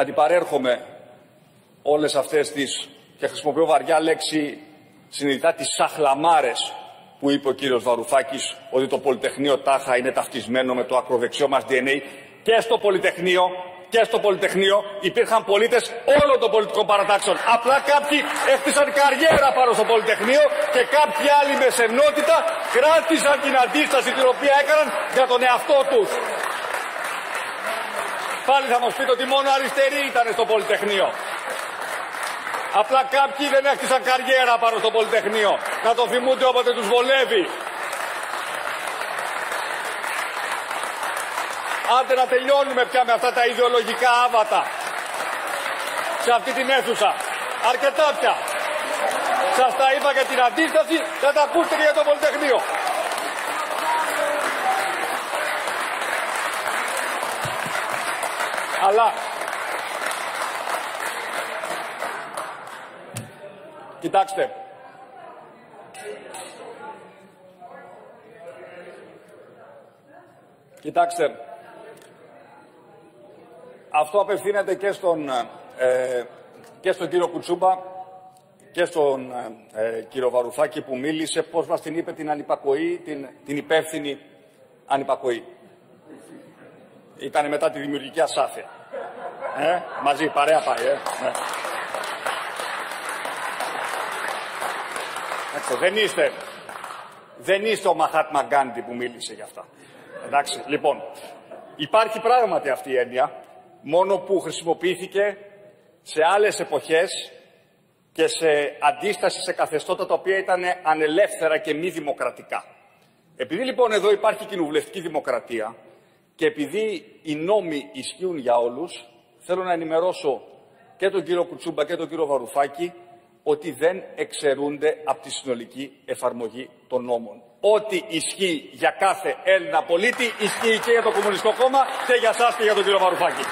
αντιπαρέρχομαι όλες αυτές τις, και χρησιμοποιώ βαριά λέξη συνειδητά, τις σαχλαμάρες που είπε ο κύριος Βαρουφάκης ότι το Πολυτεχνείο τάχα είναι ταυτισμένο με το ακροδεξιό μας DNA και στο Πολυτεχνείο και στο Πολυτεχνείο υπήρχαν πολίτες όλων των πολιτικών παρατάξεων. Απλά κάποιοι έχτισαν καριέρα πάνω στο Πολυτεχνείο και κάποιοι άλλοι με σεμνότητα κράτησαν την αντίσταση την οποία έκαναν για τον εαυτό τους. Πάλι θα μας πείτε ότι μόνο αριστεροί ήταν στο Πολυτεχνείο. Απλά κάποιοι δεν έχτισαν καριέρα πάνω στο Πολυτεχνείο. Να το θυμούνται όποτε τους βολεύει. Άντε να τελειώνουμε πια με αυτά τα ιδεολογικά άβατα. Σε αυτή την αίθουσα. Αρκετά πια. Σας τα είπα για την αντίσταση, θα τα ακούσετε και για το Πολυτεχνείο. Αλλά Κοιτάξτε. Κοιτάξτε. Αυτό απευθύνεται και στον, ε, και στον κύριο Κουτσούμπα και στον ε, κύριο Βαρουφάκη που μίλησε πώς μας την είπε την ανυπακοή, την, την υπεύθυνη ανυπακοή. Ήταν μετά τη δημιουργική ασάφεια. Ε, μαζί, παρέα πάει. Ε. Ναι. δεν είστε, δεν είστε ο Μαχάτμα Γκάντι που μίλησε για αυτά. Εντάξει, λοιπόν, υπάρχει πράγματι αυτή η έννοια, μόνο που χρησιμοποιήθηκε σε άλλες εποχές και σε αντίσταση σε καθεστώτα τα οποία ήταν ανελεύθερα και μη δημοκρατικά. Επειδή λοιπόν εδώ υπάρχει κοινοβουλευτική δημοκρατία και επειδή οι νόμοι ισχύουν για όλους, θέλω να ενημερώσω και τον κύριο Κουτσούμπα και τον κύριο Βαρουφάκη ότι δεν εξαιρούνται από τη συνολική εφαρμογή των νόμων. Ό,τι ισχύει για κάθε Έλληνα πολίτη ισχύει και για το Κομμουνιστικό Κόμμα και για σας και για τον κύριο Βαρουφάκη.